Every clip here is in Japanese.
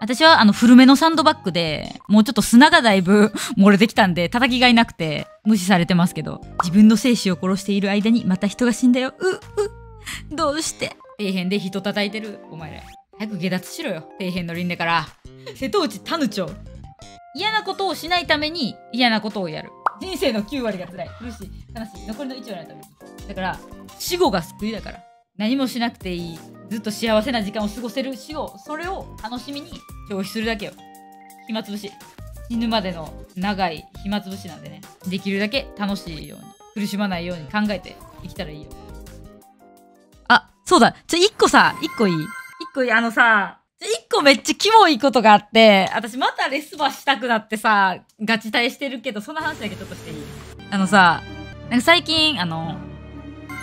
私はあの古めのサンドバッグでもうちょっと砂がだいぶ 漏れてきたんで叩きがいなくて無視されてますけど自分の精子を殺している間にまた人が死んだよ。ううどうして？底辺で人叩いてる。お前ら早く下脱しろよ。底辺の輪廻から。瀬戸内タヌチョ嫌なことをしないために嫌なことをやる。人生の9割が辛い。苦しい。悲しい。残りの1割のために。だから死後が救いだから。何もしなくていいずっと幸せな時間を過ごせる死をそれを楽しみに消費するだけよ。暇つぶし。死ぬまでの長い暇つぶしなんでね。できるだけ楽しいように苦しまないように考えて生きたらいいよ。あそうだ。ちょ1個さ1個いい？1個いい。あのさ1個めっちゃキモいことがあって私またレスバしたくなってさガチ対してるけどそんな話だけちょっとしていい？あのさなんか最近あの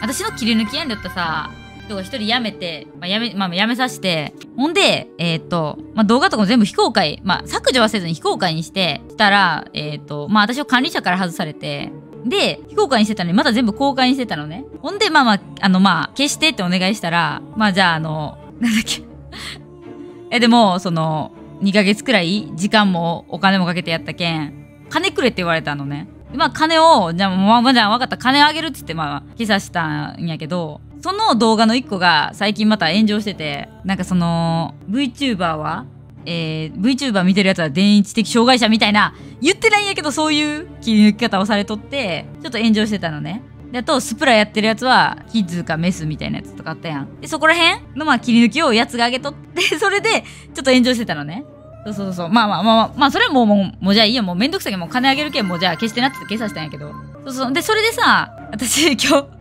私の切り抜きやんだったさ人が一人辞めて、まあ、辞め、まあ、辞めさせて、ほんで、えっ、ー、と、まあ、動画とかも全部非公開、まあ、削除はせずに非公開にして、したら、えっ、ー、と、まあ、私を管理者から外されて、で、非公開にしてたのに、また全部公開にしてたのね。ほんで、まあまあ、あの、まあ、消してってお願いしたら、まあ、じゃあ、あの、なんだっけ。え、でも、その、2ヶ月くらい時間もお金もかけてやったけん、金くれって言われたのね。まあ、金を、じゃあ、まあ、じゃあ、分かった、金あげるっつって、まあ、消さしたんやけど、その動画の1個が最近また炎上してて、なんかその、VTuber は、えー、VTuber 見てるやつは電一的障害者みたいな、言ってないんやけどそういう切り抜き方をされとって、ちょっと炎上してたのね。で、あと、スプラやってるやつは、キッズかメスみたいなやつとかあったやん。で、そこら辺の、まあ、切り抜きをやつが上げとって、それで、ちょっと炎上してたのね。そうそうそう。まあまあまあまあ、まあ、それはもう、もう、もうじゃあいいよ。もうめんどくさいけど、もう金あげるけん、もうじゃあ消してなって消させたんやけど。そうそう。で、それでさ、私今日、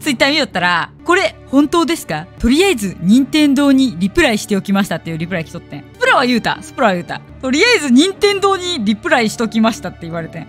ツイッター見よったら、これ本当ですか？とりあえず任天堂にリプライしておきましたっていうリプライ来とってん。スプラは言うた。スプラは言うた。とりあえず任天堂にリプライしときましたって言われてん。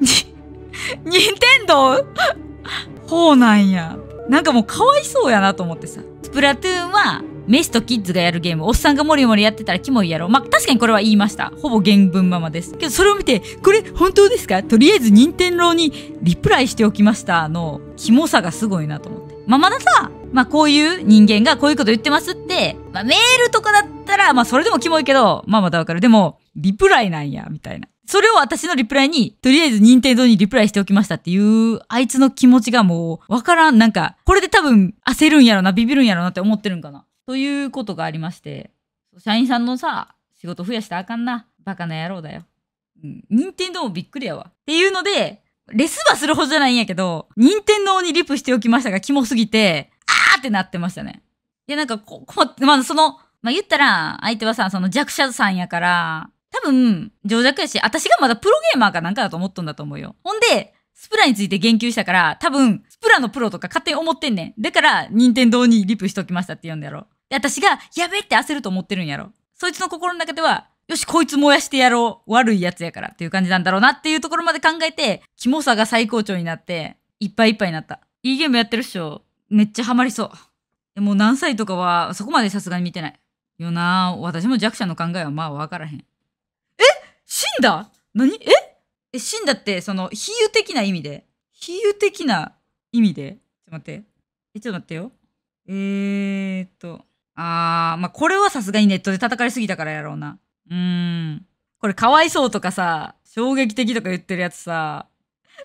任天堂？ほうなんや。なんかもうかわいそうやなと思ってさ。スプラトゥーンはメスとキッズがやるゲーム、おっさんがモリモリやってたらキモいやろ。まあ、確かにこれは言いました。ほぼ原文ままです。けど、それを見て、これ本当ですか？とりあえず任天堂にリプライしておきましたの、キモさがすごいなと思って。まあ、まださ、まあ、こういう人間がこういうこと言ってますって、まあ、メールとかだったら、まあ、それでもキモいけど、まあ、まだわかる。でも、リプライなんや、みたいな。それを私のリプライに、とりあえず任天堂にリプライしておきましたっていう、あいつの気持ちがもう、わからん。なんか、これで多分焦るんやろな、ビビるんやろなって思ってるんかな。ということがありまして、社員さんのさ、仕事増やしたらあかんな。バカな野郎だよ。うん。任天堂もびっくりやわ。っていうので、レスバするほどじゃないんやけど、任天堂にリプしておきましたが、キモすぎて、あーってなってましたね。いや、なんかこ、こまあ、その、まあ、言ったら、相手はさ、その弱者さんやから、多分、情弱やし、私がまだプロゲーマーかなんかだと思っとんだと思うよ。ほんで、スプラについて言及したから、多分、スプラのプロとか勝手に思ってんねん。だから、任天堂にリプしときましたって言うんだやろ。私が、やべって焦ると思ってるんやろ。そいつの心の中では、よし、こいつ燃やしてやろう。悪いやつやからっていう感じなんだろうなっていうところまで考えて、キモさが最高潮になって、いっぱいいっぱいになった。いいゲームやってるっしょ。めっちゃハマりそう。でも何歳とかは、そこまでさすがに見てない。よな私も弱者の考えはまあわからへん。え？死んだ？何？え？え、死んだって、その、比喩的な意味で？比喩的な意味で？ちょっと待って。え、ちょっと待ってよ。えーっと。あー、まあ、これはさすがにネットで叩かれすぎたからやろうな。うーん。これかわいそうとかさ、衝撃的とか言ってるやつさ、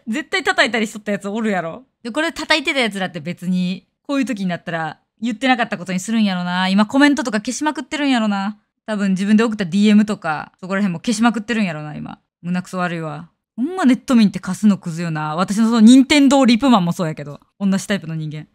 絶対叩いたりしとったやつおるやろ。で、これ叩いてたやつらって別に、こういう時になったら言ってなかったことにするんやろな。今コメントとか消しまくってるんやろな。多分自分で送った DM とか、そこら辺も消しまくってるんやろな、今。胸くそ悪いわ。ほんまネット民って貸すのクズよな。私のその任天堂リプマンもそうやけど。同じタイプの人間。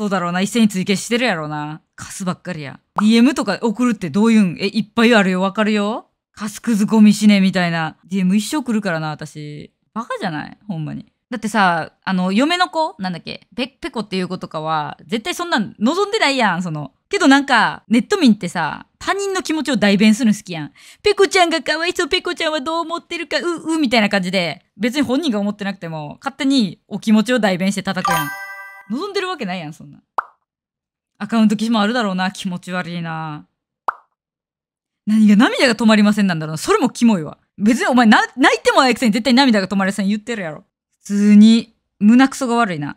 そうだろうな。一斉に追消してるやろうな。カスばっかりや。DM とか送るってどういうんえ、いっぱいあるよ。わかるよカスクズゴミしねみたいな。DM 一生来るからな、私。バカじゃない？ほんまに。だってさ、あの、嫁の子？なんだっけ？ペ、ペコっていう子とかは、絶対そんなん望んでないやん、その。けどなんか、ネット民ってさ、他人の気持ちを代弁するの好きやん。ペコちゃんがかわいそう、ペコちゃんはどう思ってるか、う、う、みたいな感じで、別に本人が思ってなくても、勝手にお気持ちを代弁して叩くやん。望んでるわけないやん、そんな。アカウント機種もあるだろうな。気持ち悪いな。何が涙が止まりませんなんだろうな。それもキモいわ。別にお前な、泣いてもないくせに絶対涙が止まりません言ってるやろ。普通に、胸クソが悪いな。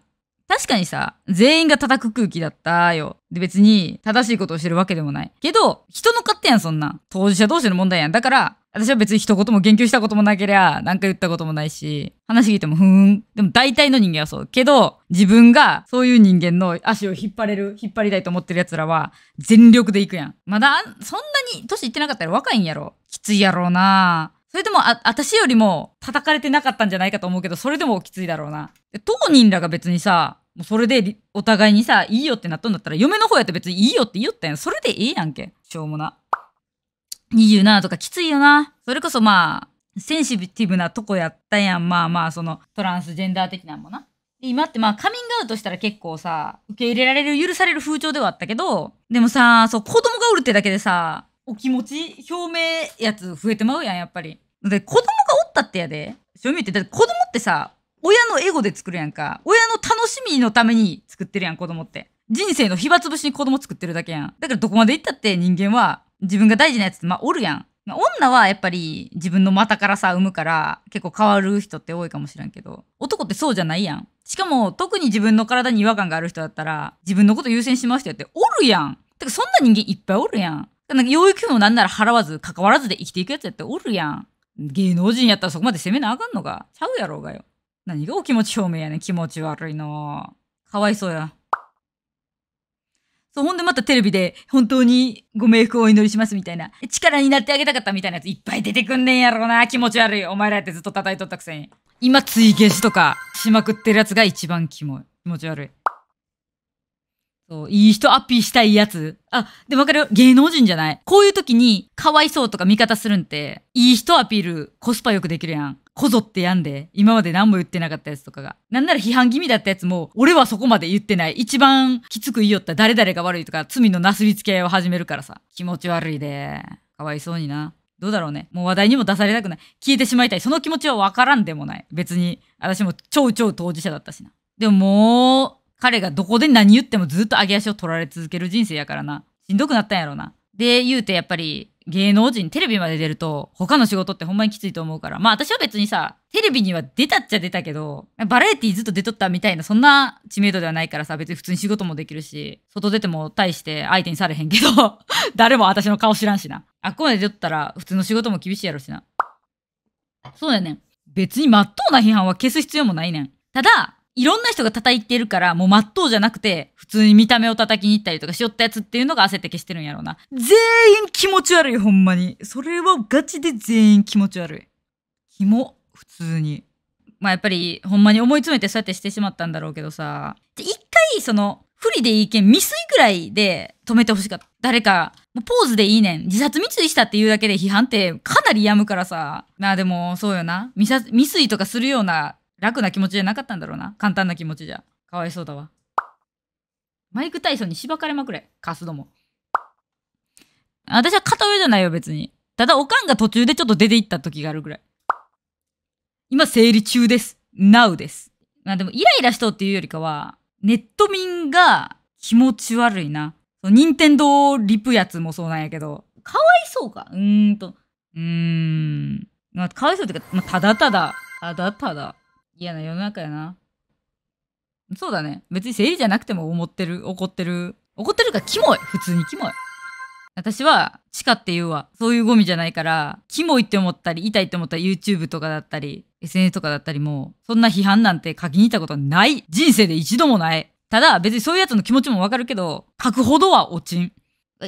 確かにさ、全員が叩く空気だったよ。で別に正しいことをしてるわけでもない。けど、人の勝手やん、そんな。当事者同士の問題やん。だから、私は別に一言も言及したこともなけりゃ、なんか言ったこともないし、話聞いてもふーん。でも大体の人間はそう。けど、自分がそういう人間の足を引っ張れる、引っ張りたいと思ってる奴らは、全力で行くやん。まだ、そんなに年いってなかったら若いんやろ。きついやろうなそれでも、あ、私よりも叩かれてなかったんじゃないかと思うけど、それでもきついだろうな。当人らが別にさ、もうそれでお互いにさ、いいよってなっとんだったら、嫁の方やって別にいいよって言ったやん。それでええやんけ。しょうもな。27とかきついよな。それこそまあ、センシティブなとこやったやん。まあまあ、そのトランスジェンダー的なんもな。今ってまあカミングアウトしたら結構さ、受け入れられる、許される風潮ではあったけど、でもさ、そう、子供がおるってだけでさ、お気持ち表明やつ増えてまうやん、やっぱり。で、子供がおったってやで。そういう意味って、だって子供ってさ、親のエゴで作るやんか。親の楽しみのために作ってるやん、子供って。人生の暇つぶしに子供作ってるだけやん。だからどこまで行ったって人間は自分が大事なやつってまあおるやん。まあ、女はやっぱり自分の股からさ産むから結構変わる人って多いかもしれんけど男ってそうじゃないやん。しかも特に自分の体に違和感がある人だったら自分のこと優先しましたよっておるやん。てかそんな人間いっぱいおるやん。なんか養育費もなんなら払わず関わらずで生きていくやつやっておるやん。芸能人やったらそこまで責めなあかんのかちゃうやろうがよ。何がお気持ち表明やねん。気持ち悪いの。かわいそうや。そう、ほんでまたテレビで本当にご冥福をお祈りしますみたいな。力になってあげたかったみたいなやついっぱい出てくんねんやろな。気持ち悪い。お前らやってずっと叩いとったくせに。今、追消しとかしまくってるやつが一番キモい。気持ち悪い。そう、いい人アピーしたいやつ。あ、でもわかるよ。芸能人じゃない？こういう時に、かわいそうとか味方するんって、いい人アピール、コスパよくできるやん。こぞってやんで、今まで何も言ってなかったやつとかが。なんなら批判気味だったやつも、俺はそこまで言ってない。一番きつく言いよった誰々が悪いとか、罪のなすりつけ合いを始めるからさ。気持ち悪いで。かわいそうにな。どうだろうね。もう話題にも出されたくない。消えてしまいたい。その気持ちはわからんでもない。別に、私も超超当事者だったしな。でももう、彼がどこで何言ってもずっと上げ足を取られ続ける人生やからな。しんどくなったんやろな。で、言うてやっぱり芸能人、テレビまで出ると他の仕事ってほんまにきついと思うから。まあ私は別にさ、テレビには出たっちゃ出たけど、バラエティずっと出とったみたいなそんな知名度ではないからさ、別に普通に仕事もできるし、外出ても大して相手にされへんけど、誰も私の顔知らんしな。あっこまで出とったら普通の仕事も厳しいやろしな。そうやね。別に真っ当な批判は消す必要もないねん。ただ、いろんな人が叩いてるから、もう真っ当じゃなくて、普通に見た目を叩きに行ったりとかしよったやつっていうのが焦って消してるんやろうな。全員気持ち悪い、ほんまに。それはガチで全員気持ち悪い。キモ、普通に。まあやっぱり、ほんまに思い詰めてそうやってしてしまったんだろうけどさ。一回、その、不利でいいけん、未遂ぐらいで止めてほしかった。誰か、もうポーズでいいねん。自殺未遂したっていうだけで批判ってかなりやむからさ。まあでも、そうよな。未遂とかするような楽な気持ちじゃなかったんだろうな。簡単な気持ちじゃ。かわいそうだわ。マイク・タイソンにしばかれまくれ。カスども。私は片上じゃないよ、別に。ただ、おかんが途中でちょっと出て行った時があるぐらい。今、整理中です。Now です。まあでも、イライラしとっていうよりかは、ネット民が気持ち悪いな。任天堂リプやつもそうなんやけど、かわいそうか。うーんと。うーん。まあ、かわいそうっていうか、まあ、ただただ、ただただ、嫌な世の中やな。そうだね。別に生理じゃなくても思ってる、怒ってる。怒ってるかキモい。普通にキモい。私は、地下って言うわ。そういうゴミじゃないから、キモいって思ったり、痛いって思ったり、YouTube とかだったり、SNS とかだったりも、そんな批判なんて書きに行ったことない。人生で一度もない。ただ、別にそういうやつの気持ちもわかるけど、書くほどは落ちん。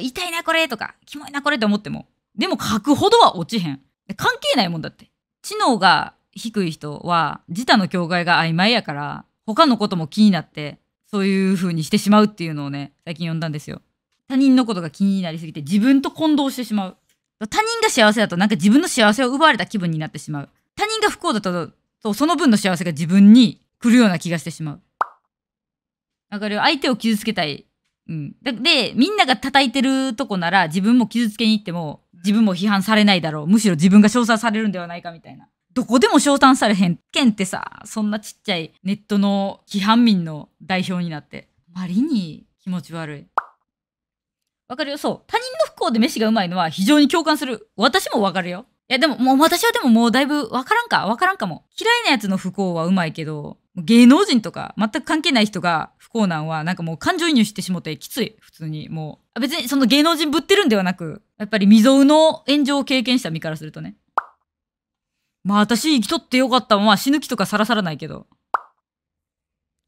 痛いなこれとか、キモいなこれって思っても。でも書くほどは落ちへん。関係ないもんだって。知能が低い人は自他の境界が曖昧やから他のことも気になってそういう風にしてしまうっていうのをね最近読んだんですよ。他人のことが気になりすぎて自分と混同してしまう。他人が幸せだとなんか自分の幸せを奪われた気分になってしまう。他人が不幸だとそうその分の幸せが自分に来るような気がしてしまう。だから相手を傷つけたい。うん。で、みんなが叩いてるとこなら自分も傷つけに行っても自分も批判されないだろう。むしろ自分が称賛されるんではないかみたいな。どこでも称賛されへんけんってさ、そんなちっちゃいネットの批判民の代表になって、あまりに気持ち悪い。わかるよそう。他人の不幸で飯がうまいのは非常に共感する。私もわかるよ。いやでももう私はでももうだいぶわからんかわからんかも。嫌いなやつの不幸はうまいけど、芸能人とか全く関係ない人が不幸なんはなんかもう感情移入してしもてきつい普通にもう別にその芸能人ぶってるんではなくやっぱり未曾有の炎上を経験した身からするとねまあ私生きとってよかったまあ死ぬ気とかさらさらないけど。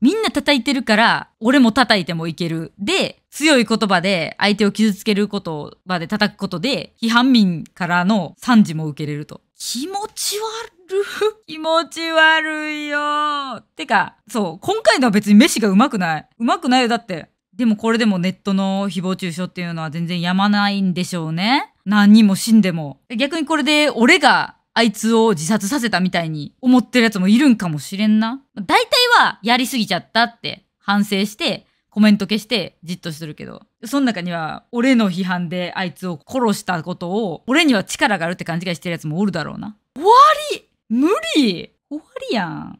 みんな叩いてるから俺も叩いてもいける。で強い言葉で相手を傷つける言葉で叩くことで批判民からの賛辞も受けれると。気持ち悪い。気持ち悪いよ。てかそう今回のは別に飯がうまくない。うまくないよ。だってでもこれでもネットの誹謗中傷っていうのは全然やまないんでしょうね。何人も死んでも。逆にこれで俺があいつを自殺させたみたいに思ってるやつもいるんかもしれんな。大体はやりすぎちゃったって反省してコメント消してじっとするけど、その中には俺の批判であいつを殺したことを俺には力があるって勘違いしてるやつもおるだろうな。終わり？無理？終わりやん。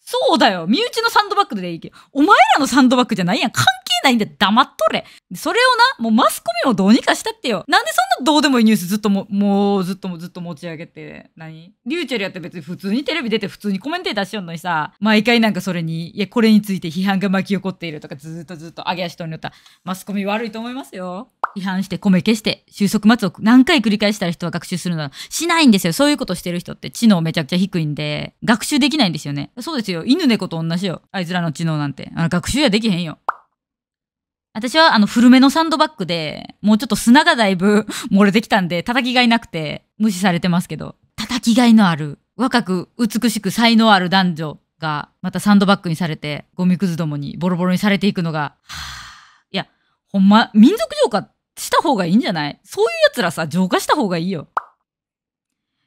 そうだよ身内のサンドバッグでいいけど、お前らのサンドバッグじゃないやん。関係ないんで黙っとれ。それをな、もうマスコミもどうにかしたってよ。なんでそんなどうでもいいニュースずっとも、もうずっともずっと持ち上げて、何？リューチェルやって別に普通にテレビ出て普通にコメンテーターしよんのにさ、毎回なんかそれに、いや、これについて批判が巻き起こっているとかずっとずっと上げ足取りによったマスコミ悪いと思いますよ。批判して米消して収束末を何回繰り返したら人は学習するの？しないんですよ。そういうことしてる人って知能めちゃくちゃ低いんで、学習できないんですよね。そうですよ。犬猫と同じよ。あいつらの知能なんて。あの学習やできへんよ。私はあの古めのサンドバッグで、もうちょっと砂がだいぶ 漏れてきたんで、叩きがいなくて無視されてますけど、叩きがいのある、若く美しく才能ある男女が、またサンドバッグにされて、ゴミくずどもにボロボロにされていくのが、はあ、いや、ほんま、民族浄化した方がいいんじゃない？そういう奴らさ、浄化した方がいいよ。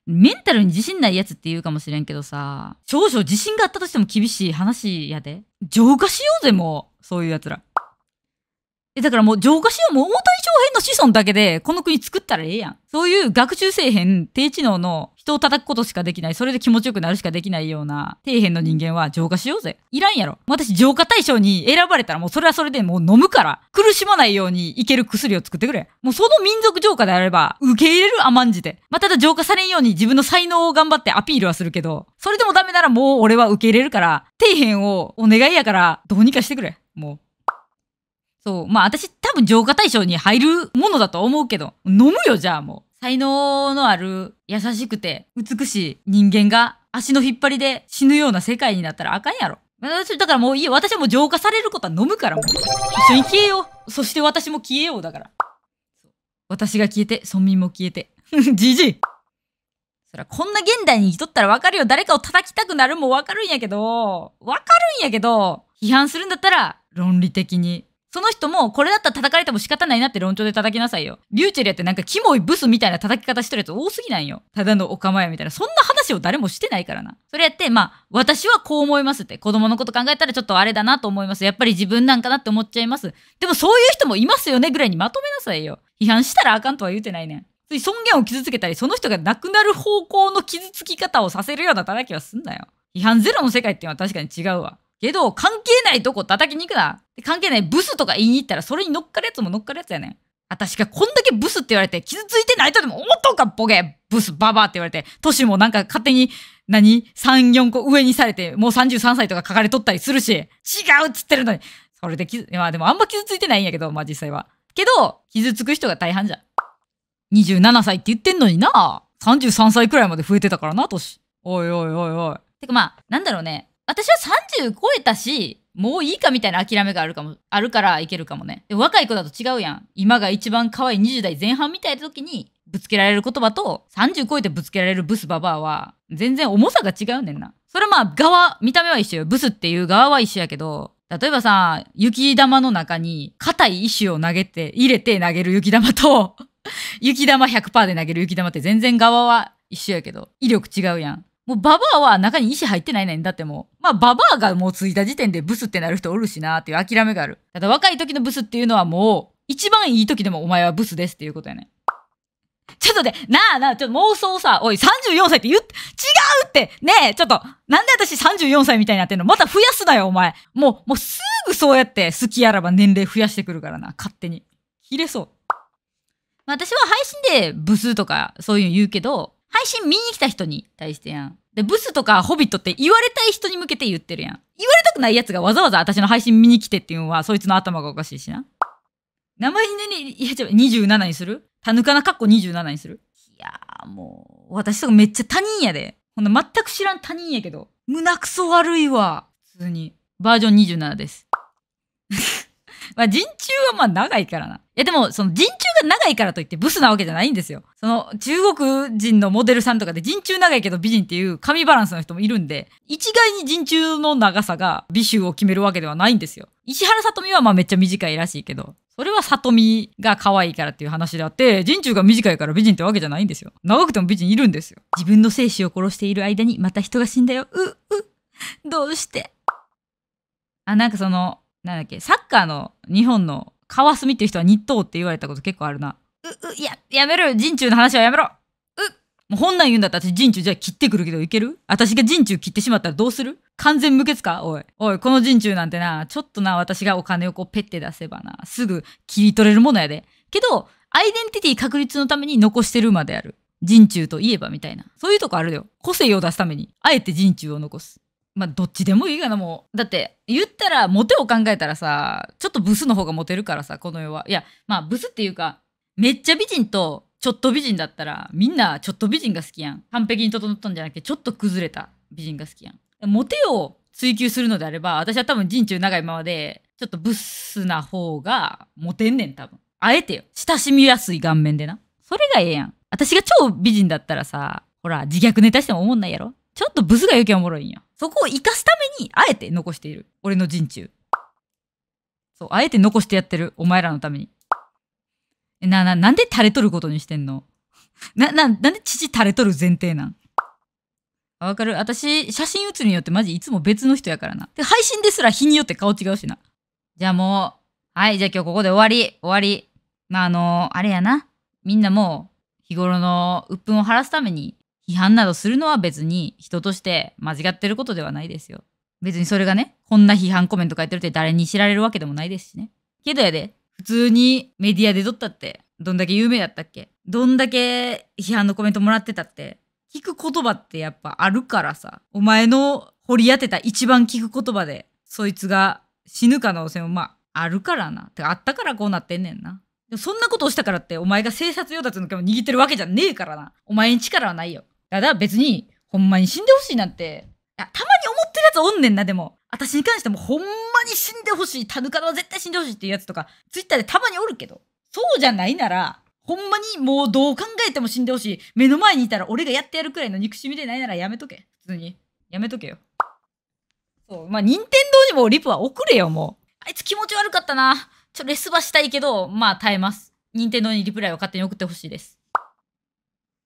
メンタルに自信ないやつって言うかもしれんけどさ、少々自信があったとしても厳しい話やで。浄化しようぜ、もう。そういう奴ら。え、だからもう浄化しよう。もう大谷翔平の子孫だけでこの国作ったらええやん。そういう学習せえへん低知能の人を叩くことしかできない。それで気持ちよくなるしかできないような底辺の人間は浄化しようぜ。いらんやろ。私浄化対象に選ばれたらもうそれはそれでもう飲むから。苦しまないようにいける薬を作ってくれ。もうその民族浄化であれば受け入れる甘んじて。まあ、ただ浄化されんように自分の才能を頑張ってアピールはするけど、それでもダメならもう俺は受け入れるから、底辺をお願いやからどうにかしてくれ。もう。そう。まあ私多分浄化対象に入るものだと思うけど、飲むよじゃあもう。才能のある優しくて美しい人間が足の引っ張りで死ぬような世界になったらあかんやろ。私、だからもういいよ。私はもう浄化されることは飲むからもう。一緒に消えよう。そして私も消えようだから。私が消えて、村民も消えて。じじい。そら、こんな現代に生きとったらわかるよ。誰かを叩きたくなるもわかるんやけど、わかるんやけど、批判するんだったら、論理的にその人もこれだったら叩かれても仕方ないなって論調で叩きなさいよ。リューチェルやってなんかキモいブスみたいな叩き方してるやつ多すぎなんよ。ただのお構いみたいな。そんな話を誰もしてないからな。それやって、まあ、私はこう思いますって。子供のこと考えたらちょっとあれだなと思います。やっぱり自分なんかなって思っちゃいます。でもそういう人もいますよねぐらいにまとめなさいよ。批判したらあかんとは言うてないねん。尊厳を傷つけたり、その人が亡くなる方向の傷つき方をさせるような叩きはすんなよ。批判ゼロの世界っていうのは確かに違うわ。けど、関係ないとこ叩きに行くな。関係ないブスとか言いに行ったら、それに乗っかるやつも乗っかるやつやねん。私がこんだけブスって言われて、傷ついてないとでも思っとんか、ボケブス、ババアって言われて、年もなんか勝手に、何 ?3、4個上にされて、もう33歳とか書かれとったりするし、違うっつってるのに。それで傷、まあでもあんま傷ついてないんやけど、まあ実際は。けど、傷つく人が大半じゃん。27歳って言ってんのにな。33歳くらいまで増えてたからな、年。おいおいおいおい。てかまあ、なんだろうね。私は30超えたし、もういいかみたいな諦めがあるかも、あるからいけるかもね。若い子だと違うやん。今が一番可愛い20代前半みたいな時にぶつけられる言葉と30超えてぶつけられるブスババアは全然重さが違うねんな。それまあ側、見た目は一緒よ。ブスっていう側は一緒やけど、例えばさ、雪玉の中に硬い石を投げて、入れて投げる雪玉と 雪玉100%で投げる雪玉って全然側は一緒やけど、威力違うやん。もうババアは中に石入ってないねん。だってもう。まあババアがもうついた時点でブスってなる人おるしなっていう諦めがある。ただ若い時のブスっていうのはもう、一番いい時でもお前はブスですっていうことやね。ちょっとで、なあなあ、ちょっと妄想さ、おい、34歳って言って、違うってねえ、ちょっと、なんで私34歳みたいになってんの？また増やすなよ、お前。もう、もうすぐそうやって好きあらば年齢増やしてくるからな、勝手に。切れそう。まあ私は配信でブスとかそういうの言うけど、配信見に来た人に対してやん。で、ブスとかホビットって言われたい人に向けて言ってるやん。言われたくないやつがわざわざ私の配信見に来てっていうのは、そいつの頭がおかしいしな。名前にね、いや、じゃ27にする？タヌカナカッコ27にする？いやーもう、私とかめっちゃ他人やで。ほんな全く知らん他人やけど、胸くそ悪いわ。普通に。バージョン27です。まあ、人中はまあ長いからな。いやでも、その人中が長いからといってブスなわけじゃないんですよ。その中国人のモデルさんとかで人中長いけど美人っていう神バランスの人もいるんで、一概に人中の長さが美醜を決めるわけではないんですよ。石原さとみはまあめっちゃ短いらしいけど、それはさとみが可愛いからっていう話であって、人中が短いから美人ってわけじゃないんですよ。長くても美人いるんですよ。自分の精子を殺している間にまた人が死んだよ。う、う、どうして？あ、なんかその、なんだっけ、サッカーの日本の川澄っていう人は日東って言われたこと結構あるな。う、う、いや、やめろよ、人中の話はやめろうもう本来言うんだったら私人中じゃあ切ってくるけどいける？私が人中切ってしまったらどうする？完全無欠か？おい。おい、この人中なんてな、ちょっとな、私がお金をこうペッて出せばな、すぐ切り取れるものやで。けど、アイデンティティ確立のために残してるまである。人中といえばみたいな。そういうとこあるよ。個性を出すために、あえて人中を残す。まあ、どっちでもいいかな、もう。だって、言ったら、モテを考えたらさ、ちょっとブスの方がモテるからさ、この世は。いや、まあ、ブスっていうか、めっちゃ美人と、ちょっと美人だったら、みんなちょっと美人が好きやん。完璧に整ったんじゃなくて、ちょっと崩れた美人が好きやん。モテを追求するのであれば、私は多分人中長いままで、ちょっとブスな方がモテんねん、多分。あえてよ。親しみやすい顔面でな。それがええやん。私が超美人だったらさ、ほら、自虐ネタしても思んないやろちょっとブスが余計おもろいんよ。そこを生かすために、あえて残している。俺の人中。そう、あえて残してやってる。お前らのために。えな、な、なんで垂れとることにしてんの？な、な、なんで父垂れとる前提なん？わかる私、写真写るによってマジいつも別の人やからな。で、配信ですら日によって顔違うしな。じゃあもう、はい、じゃあ今日ここで終わり、終わり。まあ、あのあれやな。みんなもう、日頃の鬱憤を晴らすために、批判などするのは別に人として間違ってることではないですよ。別にそれがね、こんな批判コメント書いてるって誰に知られるわけでもないですしね。けどやで、普通にメディアで撮ったって、どんだけ有名だったっけ？どんだけ批判のコメントもらってたって、聞く言葉ってやっぱあるからさ、お前の掘り当てた一番聞く言葉で、そいつが死ぬ可能性もまあ、あるからな。てかあったからこうなってんねんな。そんなことをしたからって、お前が生殺与奪の毛を握ってるわけじゃねえからな。お前に力はないよ。ただ別に、ほんまに死んでほしいなんて、いやたまに思ってるやつおんねんな、でも。私に関してもほんまに死んでほしい。タヌカナは絶対死んでほしいっていうやつとか、ツイッターでたまにおるけど、そうじゃないなら、ほんまにもうどう考えても死んでほしい。目の前にいたら俺がやってやるくらいの憎しみでないならやめとけ。普通に。やめとけよ。そう。まあ、任天堂にもリプは送れよ、もう。あいつ気持ち悪かったな。ちょ、レスバしたいけど、まあ耐えます。任天堂にリプライを勝手に送ってほしいです。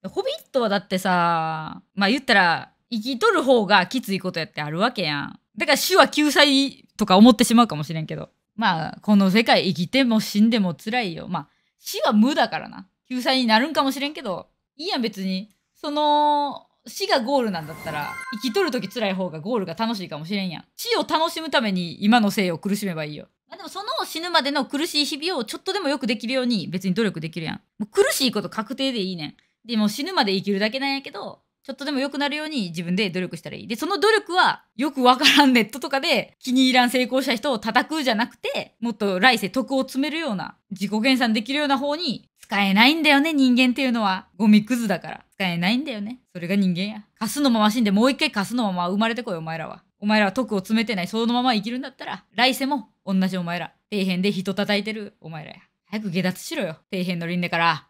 ホビットはだってさ、まあ言ったら、生きとる方がきついことやってあるわけやん。だから死は救済とか思ってしまうかもしれんけど。まあ、この世界生きても死んでも辛いよ。まあ、死は無だからな。救済になるんかもしれんけど、いいやん別に。その、死がゴールなんだったら、生きとる時辛い方がゴールが楽しいかもしれんやん。死を楽しむために今の生を苦しめばいいよ。まあでもその死ぬまでの苦しい日々をちょっとでもよくできるように別に努力できるやん。もう苦しいこと確定でいいねん。でも死ぬまで生きるだけなんやけど、ちょっとでも良くなるように自分で努力したらいい。で、その努力はよくわからんネットとかで気に入らん成功した人を叩くじゃなくて、もっと来世徳を積めるような、自己減産できるような方に使えないんだよね、人間っていうのは。ゴミクズだから。使えないんだよね。それが人間や。カスのまま死んでもう一回カスのまま生まれてこい、お前らは。お前らは徳を詰めてない、そのまま生きるんだったら、来世も同じお前ら。底辺で人叩いてるお前らや。早く下脱しろよ。底辺の輪廻から。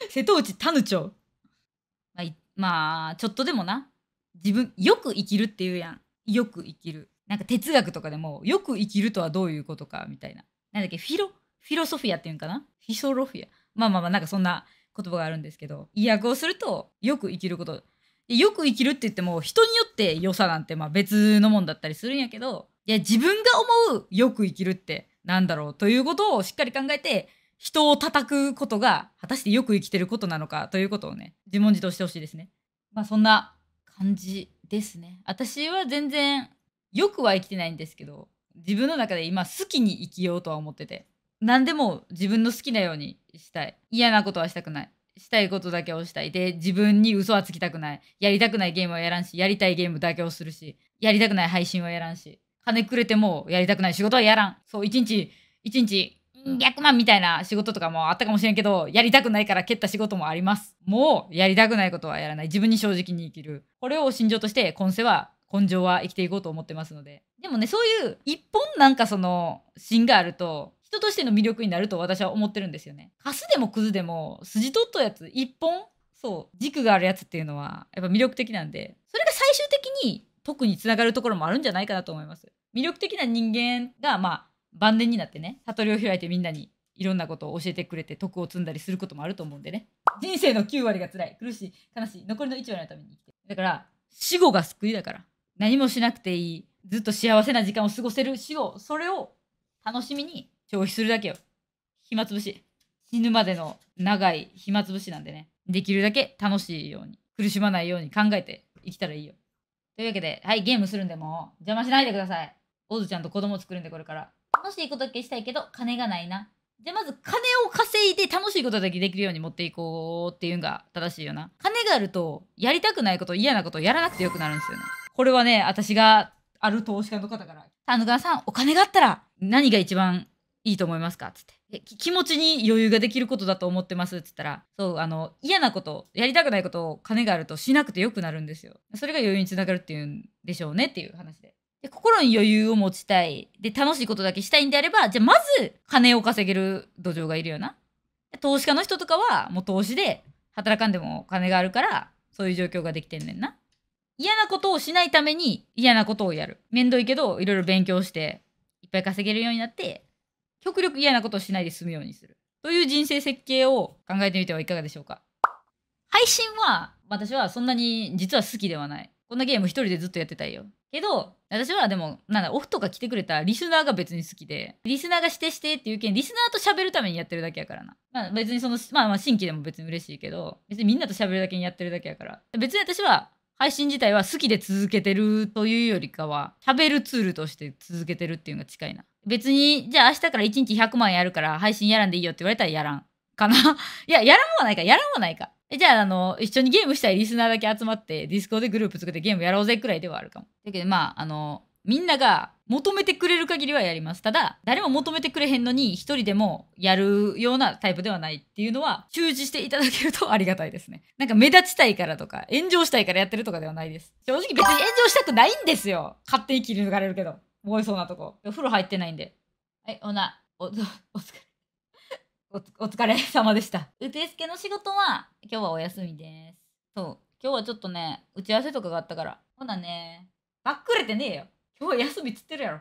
瀬戸内タヌチョウ。まあ、まあ、ちょっとでもな。自分、よく生きるっていうやん。よく生きる。なんか哲学とかでも、よく生きるとはどういうことか、みたいな。なんだっけ、フィロ、フィロソフィアっていうんかな？フィソロフィア？まあまあまあ、なんかそんな言葉があるんですけど、意訳をすると、よく生きること。でよく生きるって言っても、人によって良さなんてまあ別のもんだったりするんやけど、いや、自分が思うよく生きるってなんだろうということをしっかり考えて、人を叩くことが果たしてよく生きてることなのかということをね、自問自答してほしいですね。まあそんな感じですね。私は全然よくは生きてないんですけど、自分の中で今好きに生きようとは思ってて、何でも自分の好きなようにしたい。嫌なことはしたくない。したいことだけをしたい。で、自分に嘘はつきたくない。やりたくないゲームはやらんし、やりたいゲームだけをするし、やりたくない配信はやらんし、金くれてもやりたくない仕事はやらん。そう、一日、一日、100万みたいな仕事とかもあったかもしれんけど、やりたくないから蹴った仕事もあります。もう、やりたくないことはやらない。自分に正直に生きる。これを心情として、今世は、根性は生きていこうと思ってますので。でもね、そういう一本なんかその芯があると、人としての魅力になると私は思ってるんですよね。カスでもクズでも筋取ったやつ一本そう軸があるやつっていうのはやっぱ魅力的なんでそれが最終的に特につながるところもあるんじゃないかなと思います。魅力的な人間がまあ晩年になってね悟りを開いてみんなにいろんなことを教えてくれて徳を積んだりすることもあると思うんでね人生の9割が辛い苦しい悲しい残りの1割のために生きてるだから死後が救いだから何もしなくていいずっと幸せな時間を過ごせる死後それを楽しみに消費するだけよ。暇つぶし。死ぬまでの長い暇つぶしなんでね。できるだけ楽しいように、苦しまないように考えて生きたらいいよ。というわけで、はい、ゲームするんでもう邪魔しないでください。オズちゃんと子供作るんでこれから。楽しいことだけしたいけど、金がないな。じゃあまず金を稼いで楽しいことだけできるように持っていこうっていうのが正しいよな。金があると、やりたくないこと、嫌なことをやらなくてよくなるんですよね。これはね、私がある投資家の方から、田ヌさん、お金があったら何が一番いいと思いますか?」つって気持ちに余裕ができることだと思ってます」っつったらそうあの嫌なことやりたくないことを金があるとしなくてよくなるんですよ。それが余裕につながるっていうんでしょうねっていう話で。で心に余裕を持ちたいで楽しいことだけしたいんであればじゃあまず金を稼げる土壌がいるよな。投資家の人とかはもう投資で働かんでも金があるからそういう状況ができてんねんな。嫌なことをしないために嫌なことをやる。めんどいけどいろいろ勉強していっぱい稼げるようになって極力嫌なことをしないで済むようにする。という人生設計を考えてみてはいかがでしょうか。配信は私はそんなに実は好きではない。こんなゲーム一人でずっとやってたいよ。けど、私はでも、なんだ、オフとか来てくれたリスナーが別に好きで、リスナーがしてしてっていうけん、リスナーと喋るためにやってるだけやからな。まあ別にその、まあまあ新規でも別に嬉しいけど、別にみんなと喋るだけにやってるだけやから。別に私は配信自体は好きで続けてるというよりかは、喋るツールとして続けてるっていうのが近いな。別に、じゃあ明日から1日100万やるから配信やらんでいいよって言われたらやらん。かな いや、やらんもないか、やらんもないか。えじゃあ、あの、一緒にゲームしたいリスナーだけ集まって、ディスコでグループ作ってゲームやろうぜくらいではあるかも。だけど、まあ、あの、みんなが求めてくれる限りはやります。ただ、誰も求めてくれへんのに、一人でもやるようなタイプではないっていうのは、周知していただけるとありがたいですね。なんか目立ちたいからとか、炎上したいからやってるとかではないです。正直別に炎上したくないんですよ。勝手に切り抜かれるけど。燃えそうなとこ。お風呂入ってないんで。はい、おな、お、お疲れ。お疲れ様でした。うてすけの仕事は今日はお休みです。そう。今日はちょっとね、打ち合わせとかがあったから。ほなね、ばっくれてねえよ。今日は休みつってるやろ。